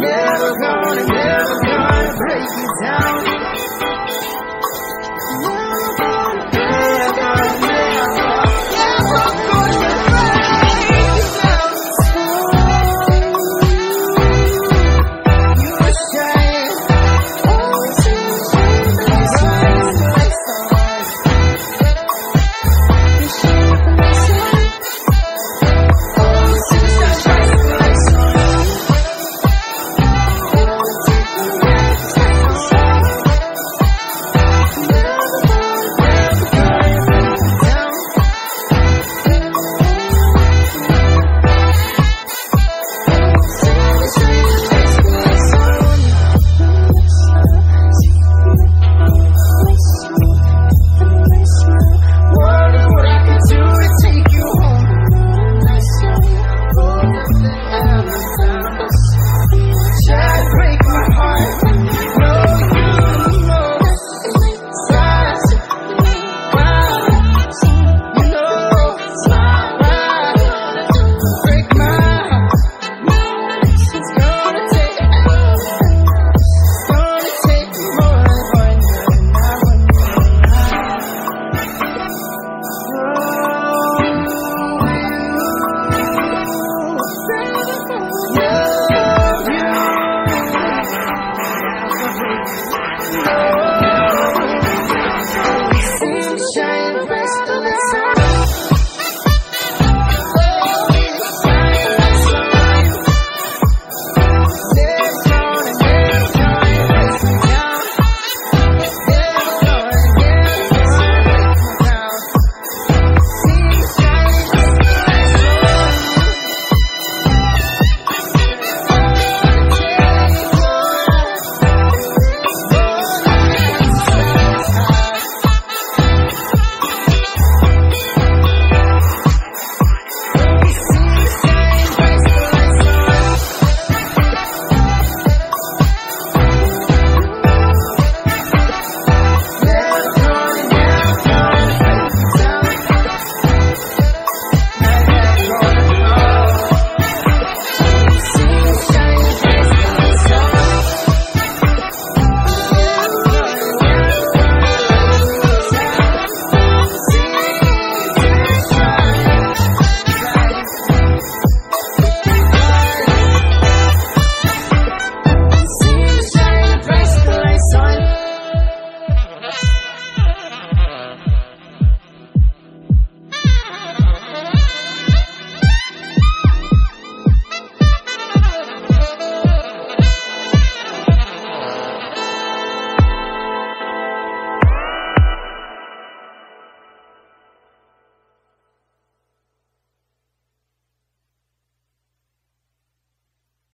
never gonna, never gonna break you down. Thank you.